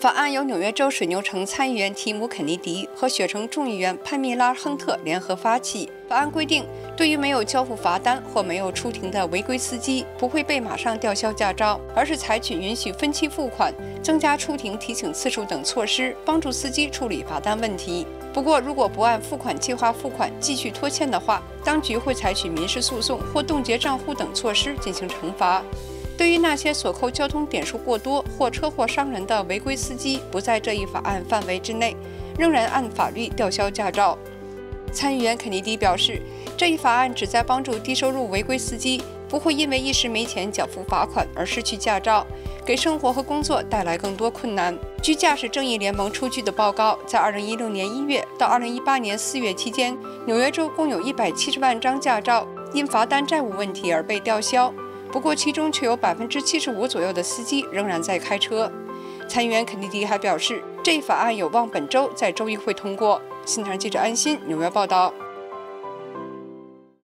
法案由纽约州水牛城参议员提姆·肯尼迪和雪城众议员潘米拉·亨特联合发起。法案规定，对于没有交付罚单或没有出庭的违规司机，不会被马上吊销驾照，而是采取允许分期付款、增加出庭提醒次数等措施，帮助司机处理罚单问题。不过，如果不按付款计划付款，继续拖欠的话，当局会采取民事诉讼或冻结账户等措施进行惩罚。对于那些所扣交通点数过多或车祸伤人的违规司机，不在这一法案范围之内，仍然按法律吊销驾照。参议员肯尼迪表示，这一法案旨在帮助低收入违规司机不会因为一时没钱缴付罚款而失去驾照，给生活和工作带来更多困难。据驾驶正义联盟出具的报告，在2016年1月到2018年4月期间，纽约州共有170万张驾照因罚单债务问题而被吊销。不过，其中却有百分之七十五左右的司机仍然在开车。参议员肯尼迪还表示，这一法案有望本周在州议会通过。新唐记者安心纽约报道。